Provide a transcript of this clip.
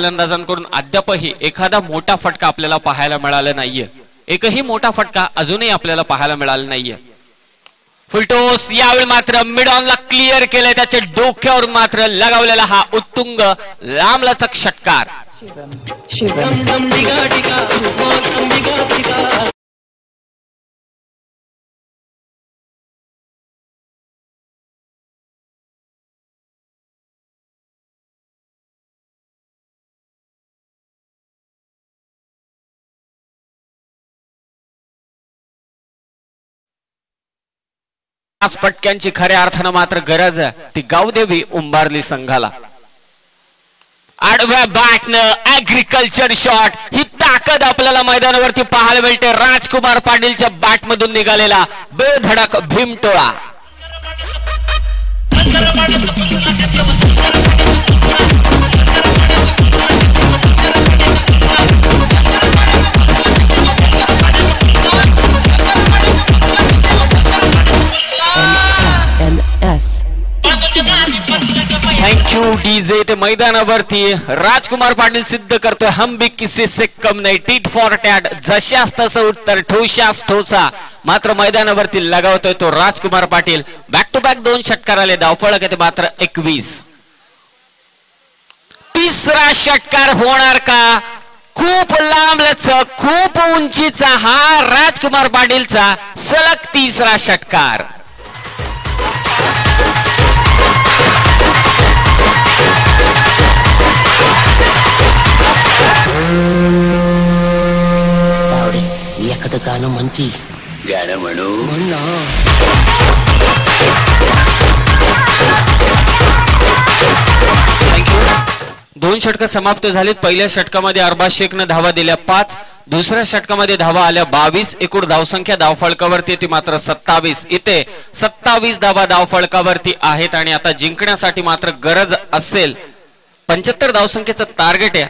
फलंदाजांकडून अद्यापही एखादा मोठा फटका आपल्याला पाहायला मिळाला नाहीये. एकही मोठा फटका अजूनही आपल्याला पाहायला मिळाला नाहीये. फुलटोस यावेळी मात्र मिड ऑनला क्लिअर केलंय. त्याच्या डोक्यावर मात्र लगावलेला हा उत्तुंग लांबलाचक षटकार. पाच फटक्यांची खऱ्या अर्थानं मात्र गरज आहे. ती गावदेवी उंबारली संघाला. आडव्या बॅटनं ऍग्रिकल्चर शॉट ही ताकद आपल्याला मैदानावरती पाहायला मिळते. राजकुमार पाटीलच्या बॅट मधून निघालेला बेधडक भीमटोळा. थँक्यू डीजे ते मैदानावरती राजकुमार पाटील सिद्ध करतोय. हम बी किसी से कम नाही. टीट फॉर टॅट जशास तसं उत्तर ठोशास ठोसा. मात्र मैदानावरती लगावतोय तो Rajkumar Patil. Back to back दोन षटकार आले. धावफळक येते मात्र एकवीस. तिसरा षटकार होणार का? खूप लांबलच खूप उंचीचा हा राजकुमार पाटीलचा सलग तिसरा षटकार. गाणं म्हणती. गाणं म्हणू? दोन षटकं समाप्त झालीत. पहिल्या षटकामध्ये अरबाज शेखनं धावा दिल्या पाच. दुसऱ्या षटकामध्ये धावा आल्या बावीस. एकूण धावसंख्या धावफळकावरती ती मात्र सत्तावीस. इथे सत्तावीस धावा धावफळकावरती आहेत आणि आता जिंकण्यासाठी मात्र गरज असेल. पंच्याहत्तर धावसंख्येचं टार्गेट आहे.